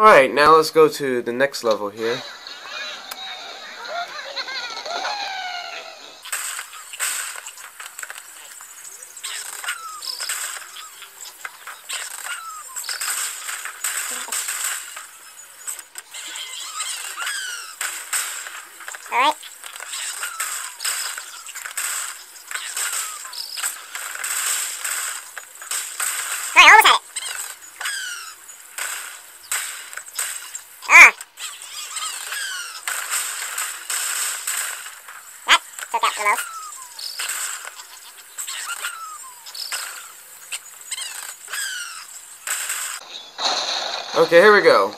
Alright, now let's go to the next level here. Alright. Took out the most. Okay, here we go.